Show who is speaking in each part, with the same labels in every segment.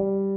Speaker 1: thank you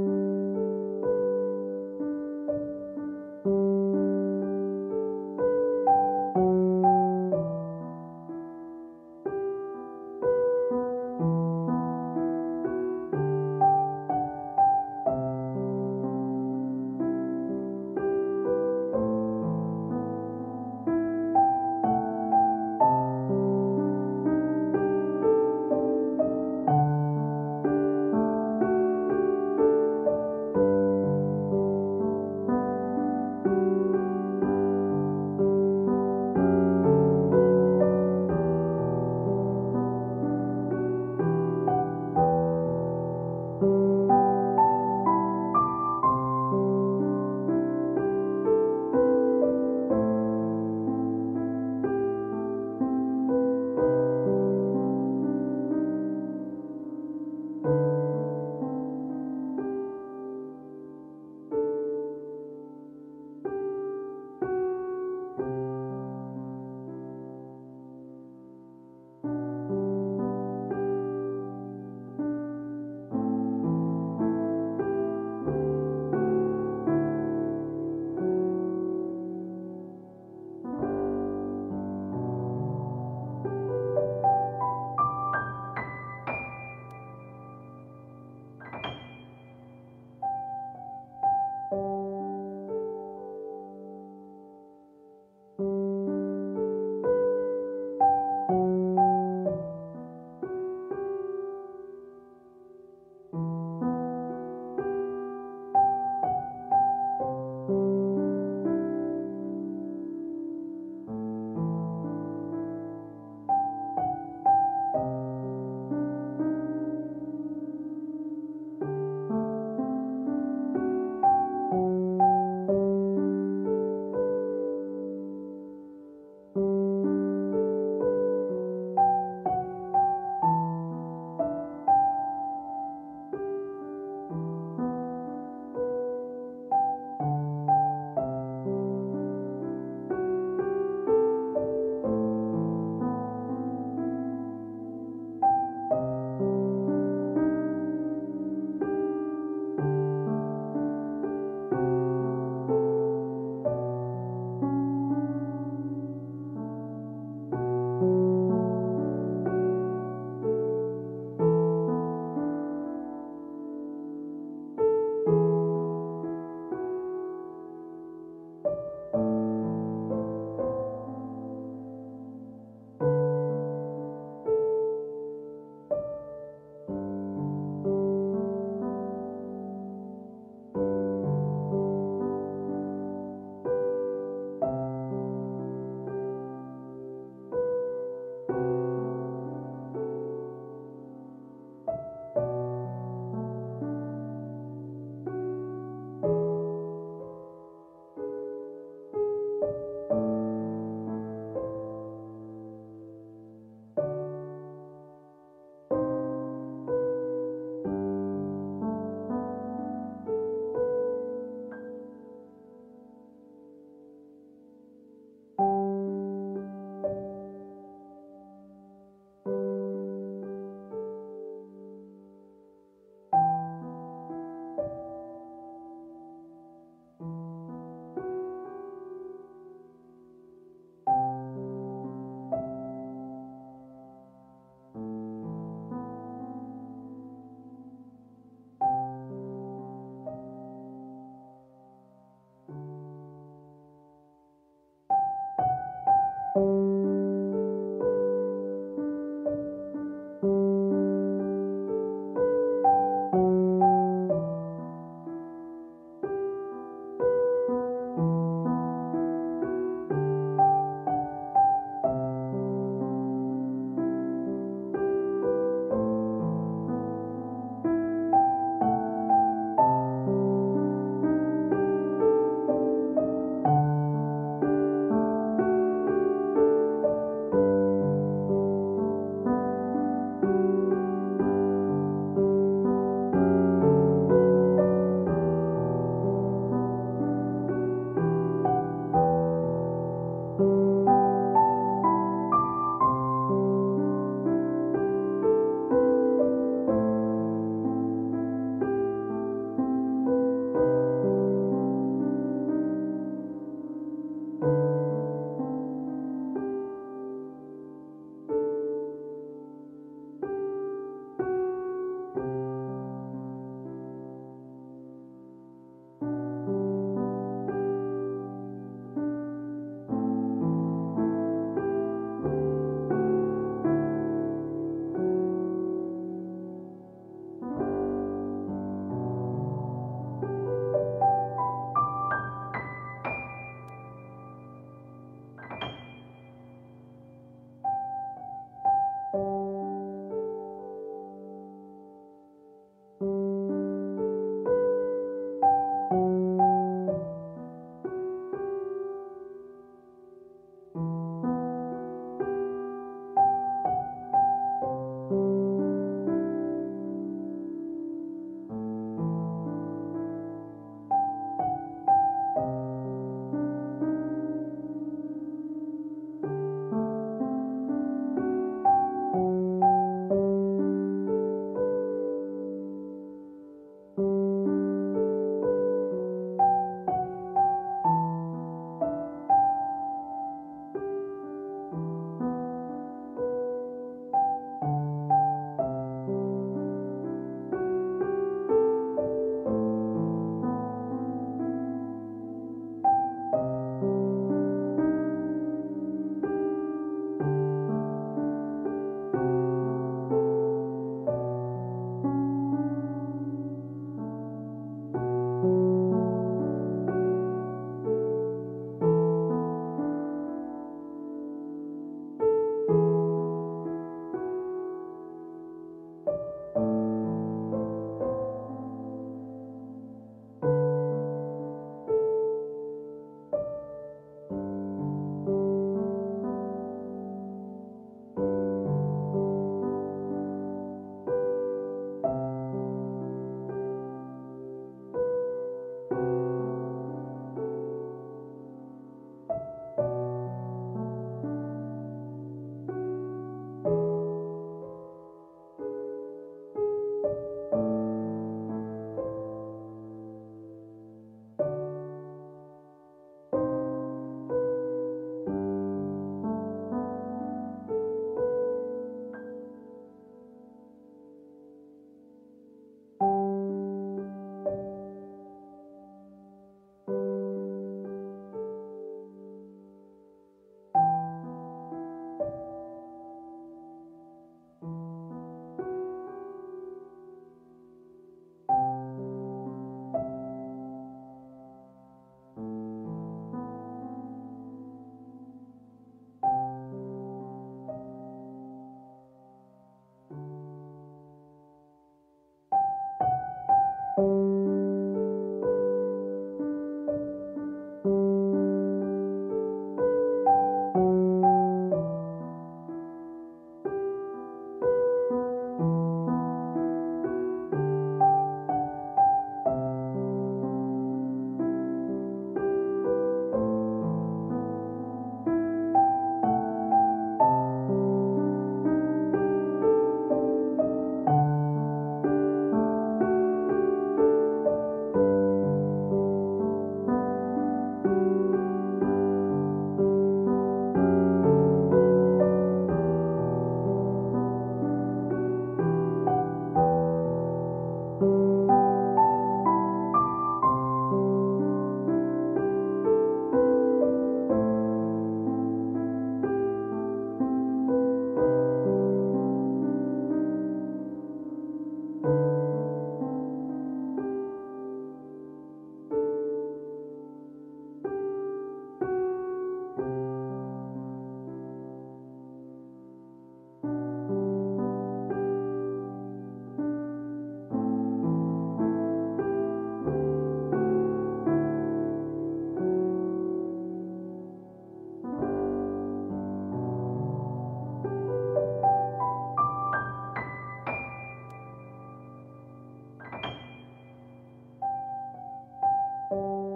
Speaker 1: you.